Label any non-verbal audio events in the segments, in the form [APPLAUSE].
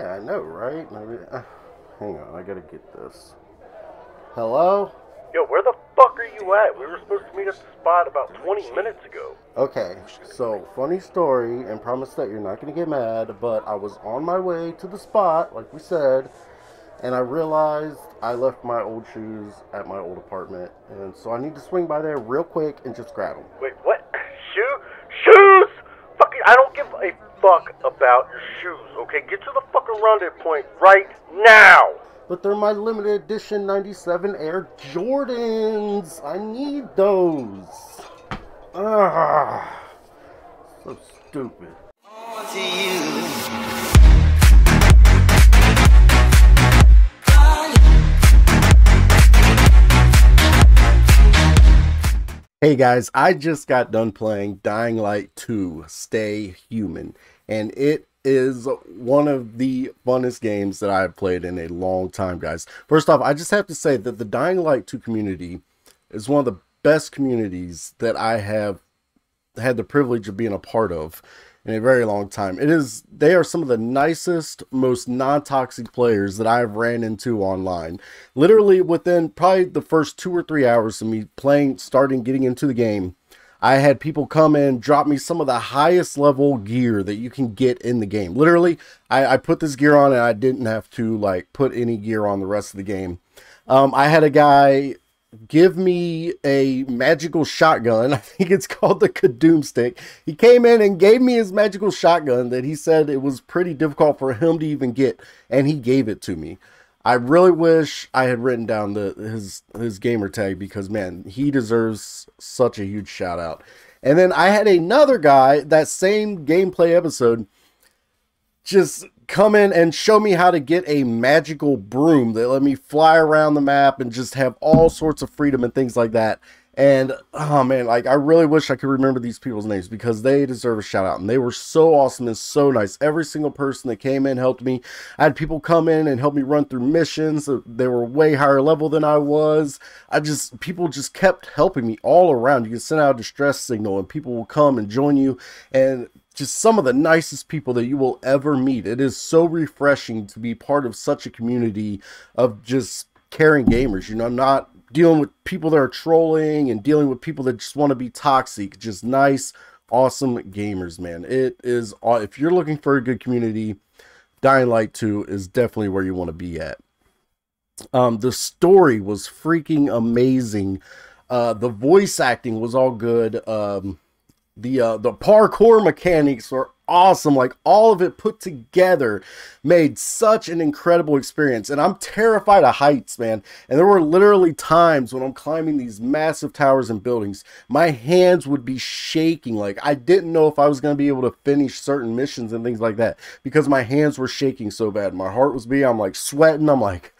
Yeah, I know, right? Maybe, uh, hang on, I gotta get this. Hello? Yo, where the fuck are you at? We were supposed to meet at the spot about 20 minutes ago. Okay, so funny story, and promise that you're not gonna get mad, but I was on my way to the spot, like we said, and I realized I left my old shoes at my old apartment, and so I need to swing by there real quick and just grab them. Wait, what? Shoe? Shoes? Fucking, I don't give a fuck about your shoes, okay? Get to the fucking rendezvous point right now! But they're my limited edition 97 Air Jordans. I need those. Ah, so stupid. Hey guys, I just got done playing Dying Light 2 Stay Human, and it is one of the funnest games that I've played in a long time, guys. First off, I just have to say that the Dying Light 2 community is one of the best communities that I have had the privilege of being a part of in a very long time. It is they are some of the nicest, most non-toxic players that I've ran into online. Literally within probably the first 2 or 3 hours of me playing starting getting into the game, I had people come in, drop me some of the highest level gear that you can get in the game. Literally, I, I put this gear on and I didn't have to like put any gear on the rest of the game. Um, I had a guy give me a magical shotgun. [LAUGHS] I think it's called the Kadoom stick. He came in and gave me his magical shotgun that he said it was pretty difficult for him to even get, and he gave it to me. I really wish I had written down the his his gamer tag because man, he deserves such a huge shout out. And then I had another guy that same gameplay episode just come in and show me how to get a magical broom that let me fly around the map and just have all sorts of freedom and things like that. And oh man, like I really wish I could remember these people's names because they deserve a shout out. And they were so awesome and so nice. Every single person that came in helped me. I had people come in and help me run through missions. They were way higher level than I was. I just people just kept helping me all around. You can send out a distress signal and people will come and join you. And just some of the nicest people that you will ever meet. It is so refreshing to be part of such a community of just caring gamers. You know, I'm not dealing with people that are trolling and dealing with people that just want to be toxic. Just nice, awesome gamers, man. It is, if you're looking for a good community, Dying Light 2 is definitely where you want to be at. Um, the story was freaking amazing. Uh, the voice acting was all good. Um, the uh, the parkour mechanics were awesome. Like all of it put together made such an incredible experience. And i'm terrified of heights man. And there were literally times when i'm climbing these massive towers and buildings my hands would be shaking. Like i didn't know if i was going to be able to finish certain missions and things like that because my hands were shaking so bad. My heart was beating. I'm like sweating. I'm like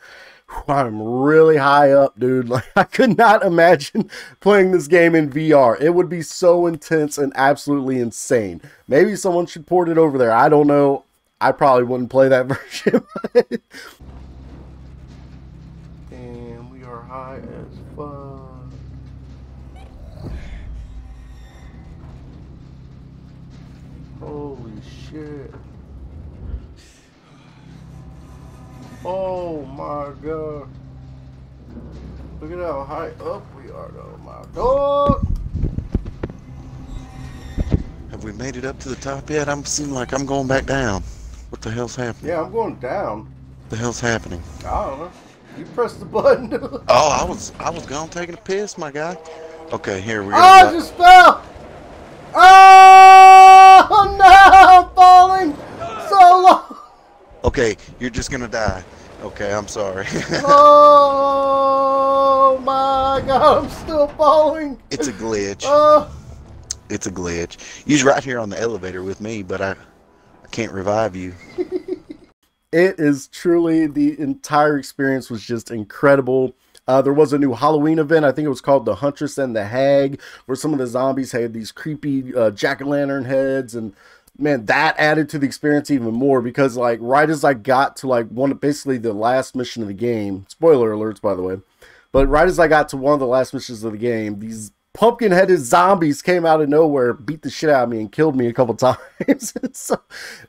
I'm really high up, dude. [LAUGHS] Like I could not imagine [LAUGHS] playing this game in VR. It would be so intense and absolutely insane. Maybe someone should port it over there. I don't know. I probably wouldn't play that [LAUGHS] version. and we are high as fuck. Holy shit. Oh my god. Look at how high up we are though, my god. Have we made it up to the top yet? I'm seem like I'm going back down. What the hell's happening? Yeah, I'm going down. What the hell's happening? I don't know. You press the [LAUGHS] button. oh, I was I was gone taking a piss, my guy. Okay, here we go. Oh, ah, I just fell. Okay, you're just gonna die. Okay, I'm sorry. [LAUGHS] oh my god, I'm still falling. It's a glitch. Uh, it's a glitch. You're right here on the elevator with me, but I, I can't revive you. [LAUGHS] it is truly the entire experience was just incredible. Uh, there was a new Halloween event. I think it was called The Huntress and the Hag, where some of the zombies had these creepy uh, jack o' lantern heads and man, that added to the experience even more because like right as I got to like one basically the last mission of the game, spoiler alerts by the way, but right as I got to one of the last missions of the game, these pumpkin headed zombies came out of nowhere, beat the shit out of me, and killed me a couple [LAUGHS] times. so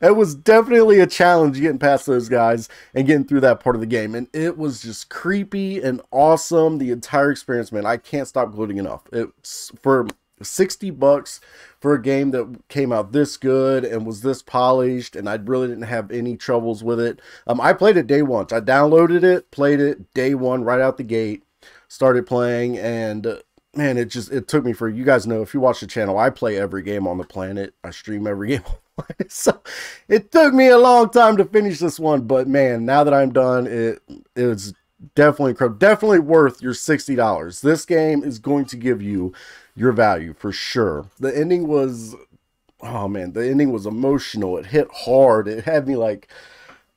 it was definitely a challenge getting past those guys and getting through that part of the game. And it was just creepy and awesome. The entire experience, man. I can't stop gloating enough. It's for 60 bucks for a game that came out this good and was this polished and I really didn't have any troubles with it. Um, I played it day one. I downloaded it, played it day one right out the gate, started playing and man, it just it took me for you guys know if you watch the channel, I play every game on the planet. I stream every [LAUGHS] game. So it took me a long time to finish this one, but man, now that I'm done, it it's definitely incredible. Definitely worth your $60. This game is going to give you your value for sure. The ending was oh man, the ending was emotional. It hit hard. It had me like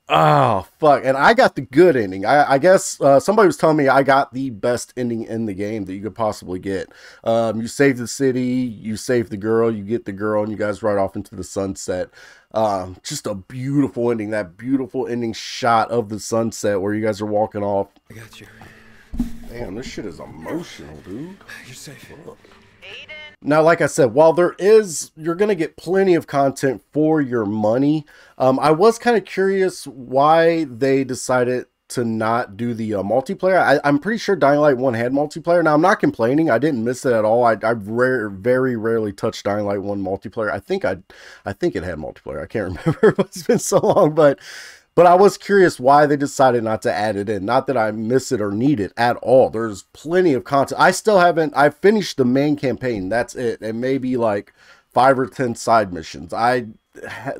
Oh fuck! And I got the good ending. I, I guess uh, somebody was telling me I got the best ending in the game that you could possibly get. Um, you save the city, you save the girl, you get the girl, and you guys ride off into the sunset. Um, just a beautiful ending. That beautiful ending shot of the sunset where you guys are walking off. I got you. Damn, this shit is emotional, dude. You're safe. Aiden. Now, like I said, while there is, you're going to get plenty of content for your money. Um, I was kind of curious why they decided to not do the uh, multiplayer. I, am pretty sure Dying Light 1 had multiplayer. Now, I'm not complaining. I didn't miss it at all. I, I've rare, very rarely touched Dying Light 1 multiplayer. I think I, I think it had multiplayer. I can't [LAUGHS] remember. it's been so long, but but I was curious why they decided not to add it in. Not that I miss it or need it at all. There's plenty of content. I still haven't, I finished the main campaign. That's it. And maybe like five or 10 side missions. I,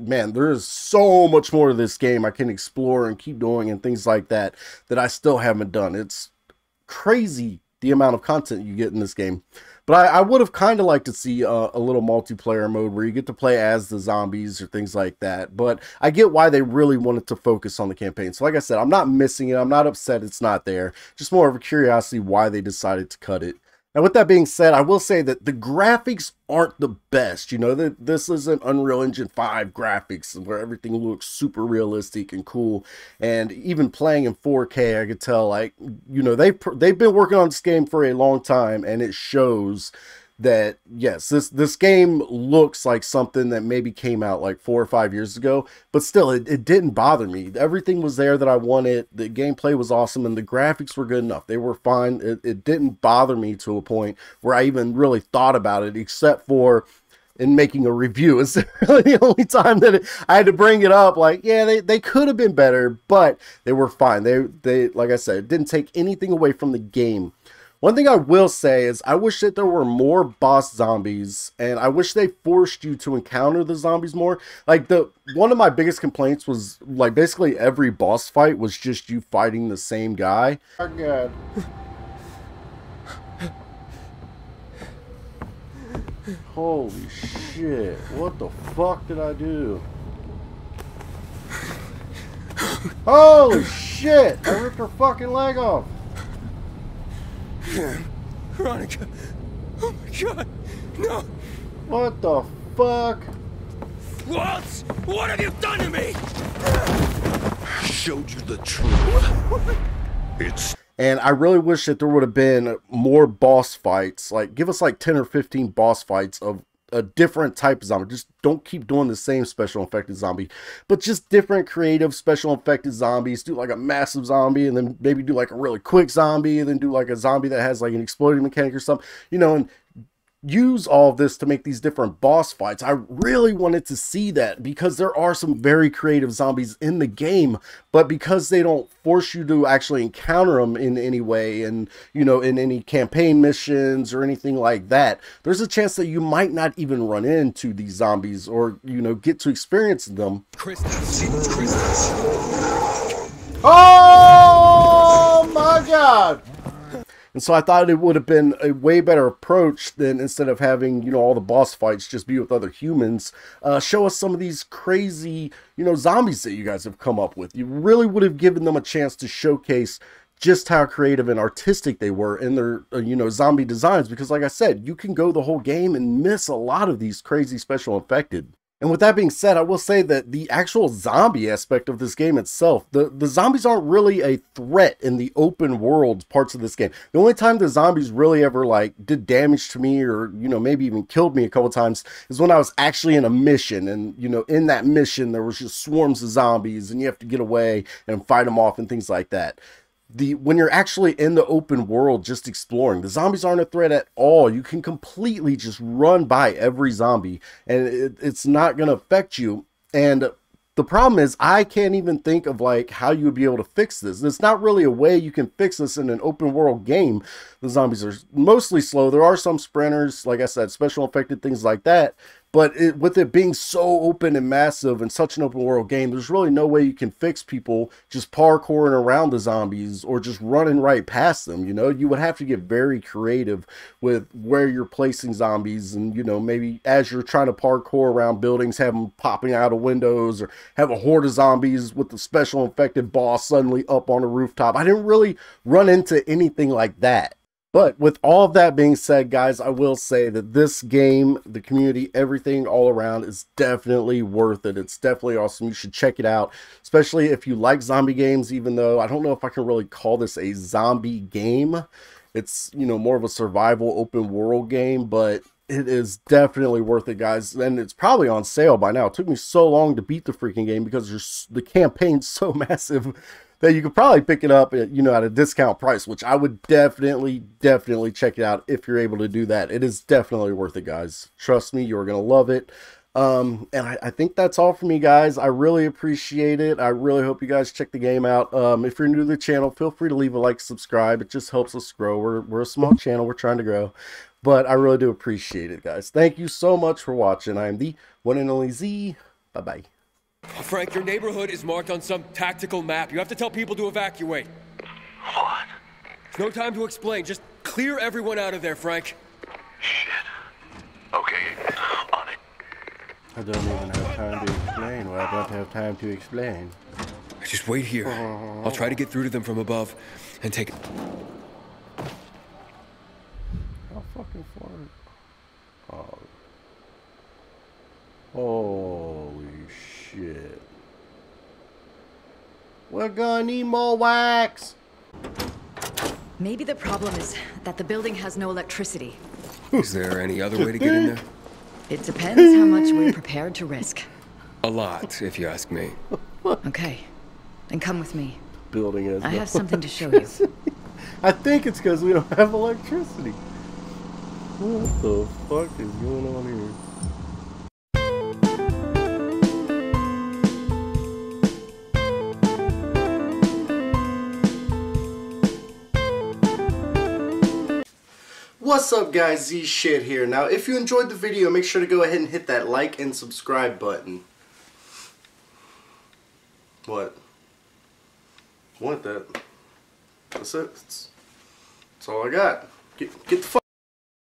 man, there is so much more to this game I can explore and keep doing and things like that that I still haven't done. It's crazy the amount of content you get in this game. But I, I would have kind of liked to see a, a, little multiplayer mode where you get to play as the zombies or things like that. But I get why they really wanted to focus on the campaign. So like I said, I'm not missing it. I'm not upset it's not there. Just more of a curiosity why they decided to cut it. Now, with that being said, I will say that the graphics aren't the best. You know, that this isn't Unreal Engine 5 graphics where everything looks super realistic and cool. And even playing in 4K, I could tell, like, you know, they've, they've been working on this game for a long time and it shows that yes this this game looks like something that maybe came out like four or five years ago but still it, it didn't bother me. Everything was there that i wanted. The gameplay was awesome and the graphics were good enough. They were fine. It, it didn't bother me to a point where i even really thought about it except for in making a review. [LAUGHS] It's really the only time that it, i had to bring it up like yeah they, they could have been better but they were fine. They they like i said didn't take anything away from the game one thing I will say is I wish that there were more boss zombies and I wish they forced you to encounter the zombies more. Like the one of my biggest complaints was like basically every boss fight was just you fighting the same guy. Oh god. Holy shit. What the fuck did I do? Holy shit! I ripped her fucking leg off. Veronica. Oh my god. No. What the fuck? Waltz! What have you done to me? I showed you the truth. It's and I really wish that there would have been more boss fights. Like, give us like 10 or 15 boss fights of a different type of zombie. Just don't keep doing the same special infected zombie, but just different creative special infected zombies. Do like a massive zombie and then maybe do like a really quick zombie and then do like a zombie that has like an exploding mechanic or something, you know, and use all of this to make these different boss fights. I really wanted to see that because there are some very creative zombies in the game, but because they don't force you to actually encounter them in any way and, you know, in any campaign missions or anything like that, there's a chance that you might not even run into these zombies or, you know, get to experience them. Oh my god! And so I thought it would have been a way better approach than instead of having, you know, all the boss fights just be with other humans, uh, show us some of these crazy, you know, zombies that you guys have come up with. You really would have given them a chance to showcase just how creative and artistic they were in their, uh, you know, zombie designs. Because like I said, you can go the whole game and miss a lot of these crazy special infected. And with that being said, I will say that the actual zombie aspect of this game itself, the, the zombies aren't really a threat in the open world parts of this game. The only time the zombies really ever like did damage to me or, you know, maybe even killed me a couple times is when I was actually in a mission. And, you know, in that mission, there was just swarms of zombies and you have to get away and fight them off and things like that the when you're actually in the open world just exploring the zombies aren't a threat at all. You can completely just run by every zombie and it, it's not going to affect you. And the problem is i can't even think of like how you would be able to fix this. There's not really a way you can fix this in an open world game. The zombies are mostly slow. There are some sprinters like i said special infected things like that but it, with it being so open and massive and such an open world game, there's really no way you can fix people just parkouring around the zombies or just running right past them. You know, you would have to get very creative with where you're placing zombies, and you know, maybe as you're trying to parkour around buildings, have them popping out of windows, or have a horde of zombies with the special infected boss suddenly up on a rooftop. I didn't really run into anything like that. But with all of that being said, guys, I will say that this game, the community, everything all around is definitely worth it. It's definitely awesome. You should check it out, especially if you like zombie games, even though I don't know if I can really call this a zombie game. It's, you know, more of a survival open world game, but it is definitely worth it, guys. And it's probably on sale by now. It took me so long to beat the freaking game because the campaign's so [LAUGHS] massive that you could probably pick it up at, you know, at a discount price, which I would definitely, definitely check it out if you're able to do that. It is definitely worth it, guys. Trust me, you're to love it. Um, and I, I, think that's all for me, guys. I really appreciate it. I really hope you guys check the game out. Um, if you're new to the channel, feel free to leave a like, subscribe. It just helps us grow. We're, we're a small channel. We're trying to grow. But I really do appreciate it, guys. Thank you so much for watching. I am the one and only Z. Bye-bye. Frank, your neighborhood is marked on some tactical map. You have to tell people to evacuate. What? There's no time to explain. Just clear everyone out of there, Frank. Shit. Okay, on it. I don't even have time to explain. Well, I don't have time to explain. Just wait here. I'll try to get through to them from above and take... How fucking far? Oh. Holy shit. We're gonna need more wax. Maybe the problem is that the building has no electricity. Is there any other way to get in there? It depends how much we're prepared to risk. A lot, if you ask me. Okay, then come with me. Building is. I have something to show you. [LAUGHS] I think it's because we don't have electricity. What the fuck is going on here? What's up guys, Z Shit here. Now if you enjoyed the video, make sure to go ahead and hit that like and subscribe button. What? What that? That's it. That's, that's all I got. Get, get the fuck